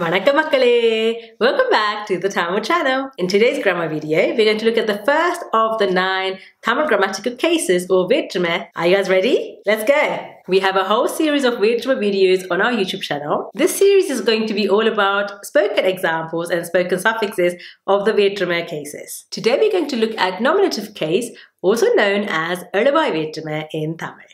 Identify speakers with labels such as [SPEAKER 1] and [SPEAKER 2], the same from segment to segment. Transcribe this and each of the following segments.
[SPEAKER 1] Vanakkam makkale! Welcome back to the Tamil channel. In today's grammar video, we're going to look at the first of the nine Tamil grammatical cases or Vetrime. Are you guys ready? Let's go! We have a whole series of Vetrime videos on our YouTube channel. This series is going to be all about spoken examples and spoken suffixes of the Vetrime cases. Today we're going to look at nominative case, also known as Elavai Vetrime in Tamil.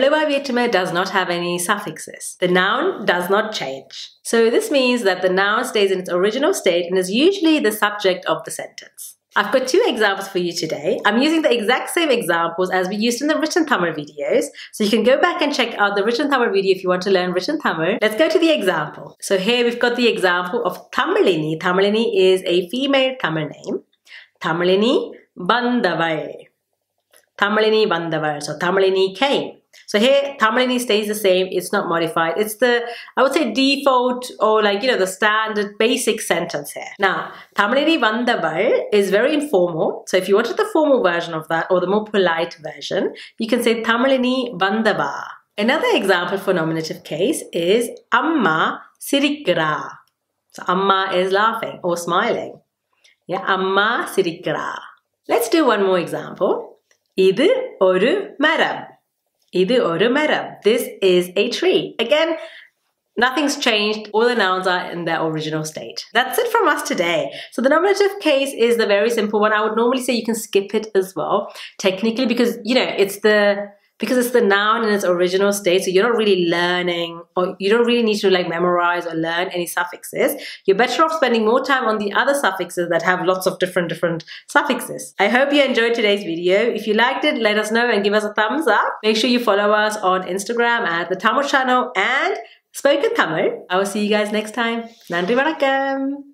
[SPEAKER 1] Vetrime does not have any suffixes. The noun does not change. So this means that the noun stays in its original state and is usually the subject of the sentence. I've got two examples for you today. I'm using the exact same examples as we used in the written Tamil videos. So you can go back and check out the written Tamil video if you want to learn written Tamil. Let's go to the example. So here we've got the example of Tamilini. Tamilini is a female Tamil name. Tamilini Vandaval. Tamilini Vandaval. So Tamilini came. So here, Tamilini stays the same. It's not modified. It's the, I would say, default or like, you know, the standard basic sentence here. Now, Tamilini Vandaval is very informal. So if you wanted the formal version of that or the more polite version, you can say Tamilini Vandava. Another example for nominative case is Amma Sirikra. So Amma is laughing or smiling. Yeah, Amma Sirikra. Let's do one more example. Idu Oru மரம் இது ஒரு மரம். This is a tree. Again, nothing's changed. All the nouns are in their original state. That's it from us today. So the nominative case is the very simple one. I would normally say you can skip it as well, technically, because, you know, it's the because it's the noun in its original state, so you're not really learning or you don't really need to like memorize or learn any suffixes. You're better off spending more time on the other suffixes that have lots of different different suffixes. I hope you enjoyed today's video. If you liked it, let us know and give us a thumbs up. Make sure you follow us on Instagram at the Tamil channel and Spoken Tamil. I will see you guys next time. Nandri vanakkam.